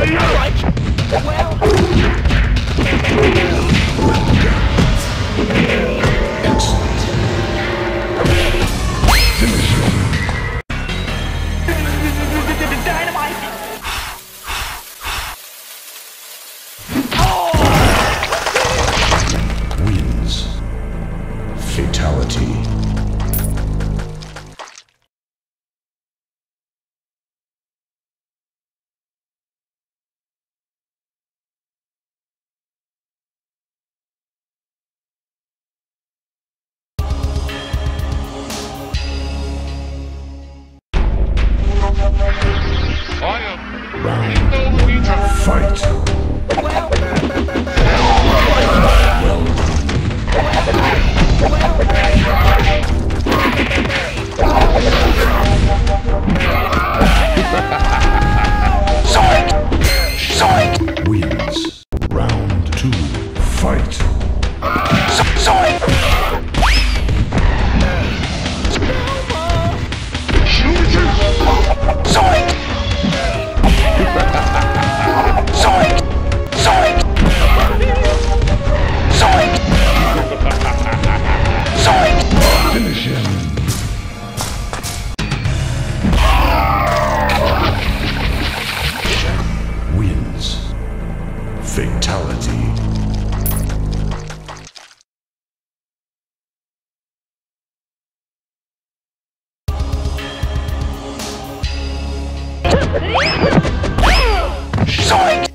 Excellent.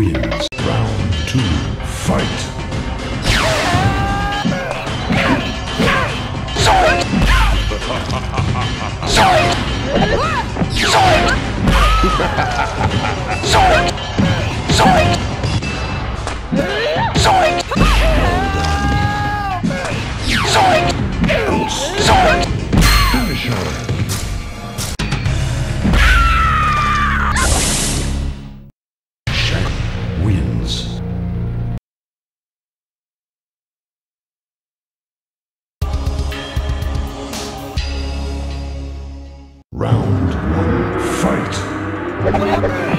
wins. Round one. Fight. Wins. Round two. Fight. Round one. Fight.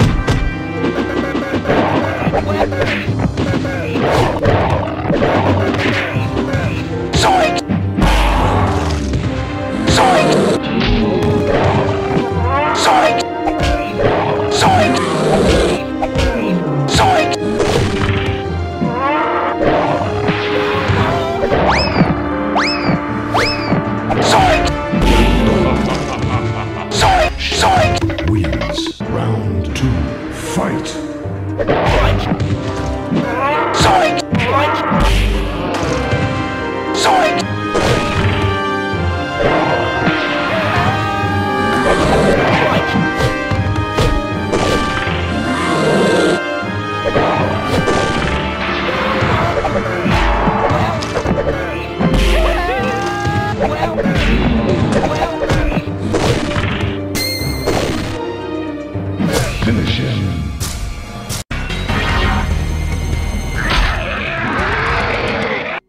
Finish him.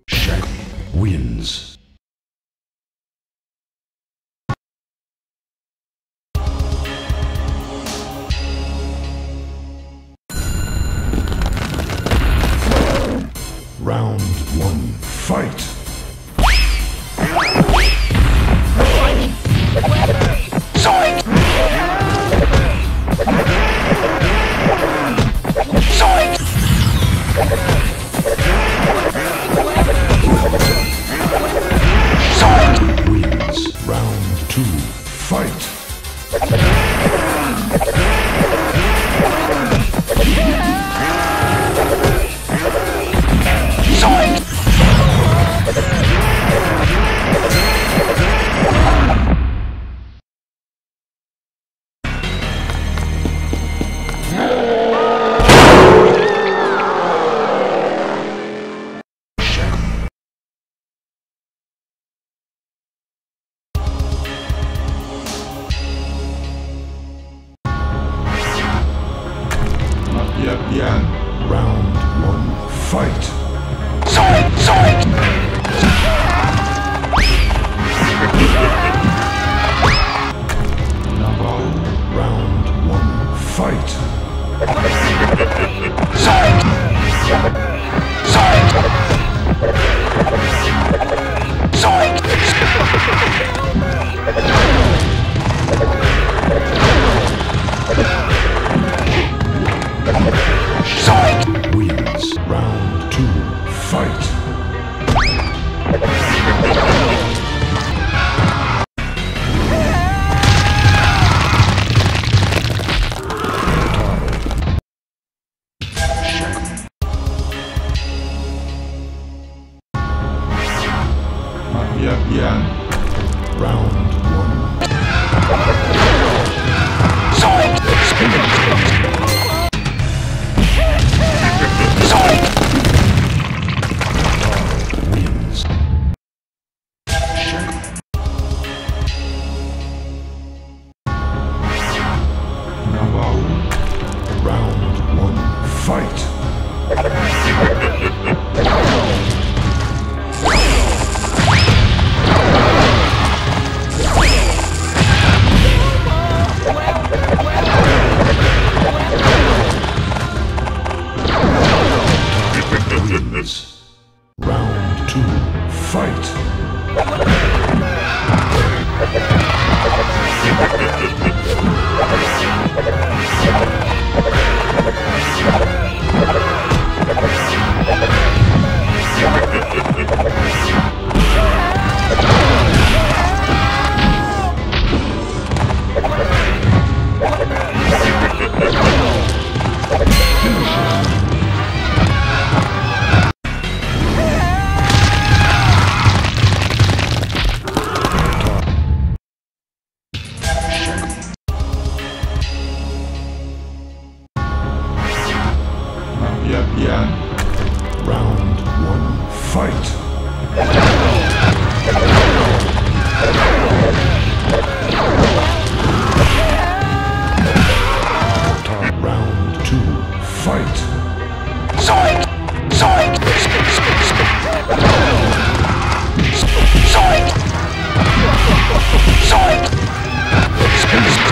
Shaggy wins. Round one, fight! Fight! Yep, yeah. Round one, Zoink! Fight! Yeah. Round one, fight! Round two, fight! Zoink! Zoink! Zoink! Zoink!